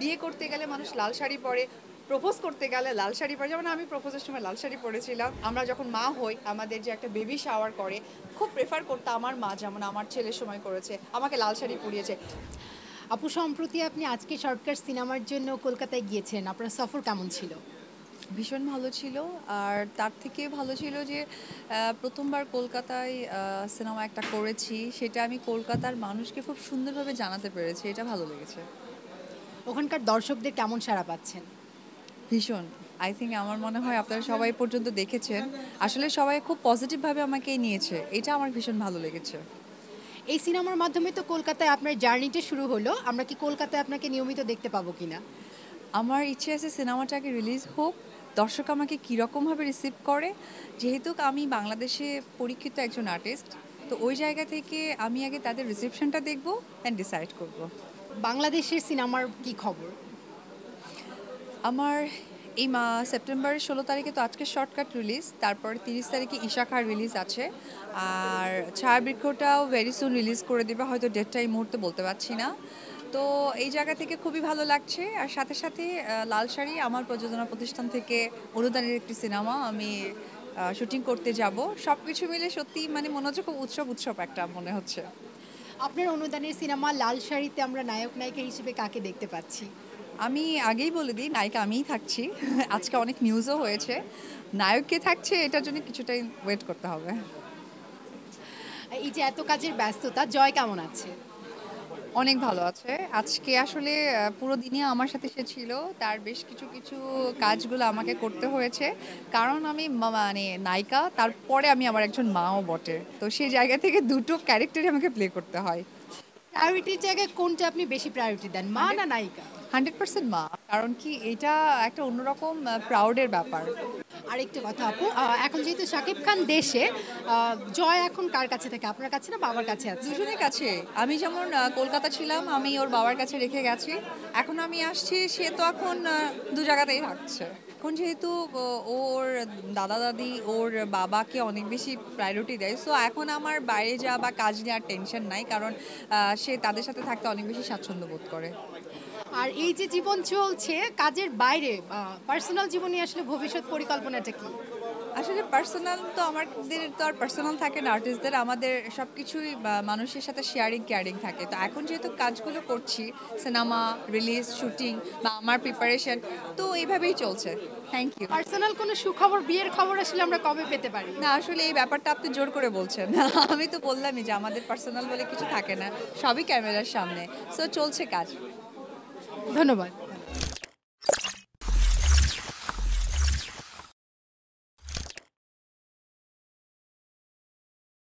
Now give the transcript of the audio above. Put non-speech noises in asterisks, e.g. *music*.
বিয়ে করতে গেলে মানুষ লাল শাড়ি পরে প্রপোজ করতে গেলে লাল শাড়ি পরে। যেমন আমি প্রপোজের সময় লাল শাড়ি পরেছিলাম। আমরা যখন মা হই আমাদের যে একটা বেবি শাওয়ার করে খুব প্রেফার করতো আমার মা যেমন আমার ছেলের সময় করেছে আমাকে লাল শাড়ি পরিয়েছে। আপু সম্প্রতি আপনি আজকে শর্টকাট সিনেমার জন্য কলকাতায় গিয়েছেন আপনার সফর কেমন ছিল? ভীষণ ভালো ছিল আর তার থেকে ভালো ছিল যে প্রথমবার কলকাতায় সিনেমা একটা করেছি সেটা আমি কলকাতার মানুষকে খুব সুন্দরভাবে জানাতে পেরেছি এটা ভালো লেগেছে। ওখানকার দর্শকদের কেমন সাড়া পাচ্ছেন? ভীষণ। আই থিঙ্ক আমার মনে হয় আপনারা সবাই পর্যন্ত দেখেছেন। আসলে সবাই খুব পজিটিভভাবে আমাকে নিয়েছে। এটা আমার ভীষণ ভালো লেগেছে। এই সিনেমার মাধ্যমে তো কলকাতায় আপনার জার্নিটা শুরু হলো। আমরা কি কলকাতায় আপনাকে নিয়মিত দেখতে পাবো কিনা? আমার ইচ্ছে আছে সিনেমাটাকে রিলিজ হোক। দর্শক আমাকে কীরকমভাবে রিসিভ করে? যেহেতু আমি বাংলাদেশে পরীক্ষিত একজন আর্টিস্ট তো ওই জায়গা থেকে আমি আগে তাদের রিসেপশনটা দেখব অ্যান্ড ডিসাইড করব। বাংলাদেশের সিনেমার কি খবর? আমার এই মা, সেপ্টেম্বরের ষোলো তারিখে তো আজকে শর্টকাট রিলিজ তারপর তিরিশ তারিখে ইশাখার রিলিজ আছে। আর ছায়াবৃক্ষটাও ভেরি সুন রিলিজ করে দেবে, হয়তো ডেটটা এই মুহূর্তে বলতে পারছি না। তো এই জায়গা থেকে খুবই ভালো লাগছে। আর সাথে সাথে লাল শাড়ি আমার প্রযোজনা প্রতিষ্ঠান থেকে অনুদানের একটি সিনেমা আমি শুটিং করতে যাব। সব কিছু মিলে সত্যি মানে মনে হচ্ছে খুব উৎসব উৎসব একটা মনে হচ্ছে। আপনার অনুদানের সিনেমা লাল শাড়িতে আমরা নায়ক নায়িকা হিসেবে কাকে দেখতে পাচ্ছি? আমি আগেই বলে দিই নায়িকা আমিই থাকছি। *laughs* আজকে অনেক নিউজও হয়েছে। নায়ককে থাকছে এটার জন্য কিছুটাই ওয়েট করতে হবে। এই যে এত কাজের ব্যস্ততা জয় কেমন আছে? অনেক ভালো আছে। আজকে আসলে পুরো দিনই আমার সাথে সে ছিল। তার বেশ কিছু কিছু কাজগুলো আমাকে করতে হয়েছে। কারণ আমি মানে নায়িকা তারপরে আমি আমার একজন মাও বটে। তো সেই জায়গা থেকে দুটো ক্যারেক্টারই আমাকে প্লে করতে হয়। প্রায়োরিটির জায়গায় কোনটা আপনি বেশি প্রায়োরিটি দেন মা না নায়িকা? হান্ড্রেড পার্সেন্ট মা। কারণ কি এটা একটা অন্যরকম প্রাউডের ব্যাপার। আরেকটা কথা আপু এখন যেহেতু শাকিব খান দেশে জয় এখন কার কাছে থাকে? আপনার কাছে না বাবার কাছে আছে? দুজনের কাছে। আমি যেমন কলকাতা ছিলাম, আমি ওর বাবার কাছে রেখে গেছি। এখন আমি আসছি, সে তো এখন দু জায়গাতেই থাকছে। এখন যেহেতু ওর দাদা দাদি, ওর বাবাকে অনেক বেশি প্রায়োরিটি দেয়। সো এখন আমার বাইরে যাওয়া বা কাজ নেওয়ার টেনশন নাই, কারণ সে তাদের সাথে থাকতে অনেক বেশি স্বাচ্ছন্দ্য বোধ করে। আর এই যে জীবন চলছে কাজের বাইরে পার্সোনাল জীবনে আসলে ভবিষ্যৎ পরিকল্পনাটা কি? আসলে পার্সোনাল তো আমাদের তো আর পার্সোনাল থাকে না আর্টিস্টদের আমাদের সব কিছুই মানুষের সাথে শেয়ারিং কেয়ারিং থাকে। তো এখন যেহেতু কাজগুলো করছি সিনেমা রিলিজ শুটিং বা আমার প্রিপারেশন তো এইভাবেই চলছে। থ্যাংক ইউ পার্সোনাল কোনো সুখবর বিয়ের খবর আসলে আমরা কবে পেতে পারি? না আসলে এই ব্যাপারটা আপনি জোর করে বলছেন। *laughs* আমি তো বললামই যে আমাদের পার্সোনাল বলে কিছু থাকে না সবই ক্যামেরার সামনে। সো চলছে কাজ। ধন্যবাদ।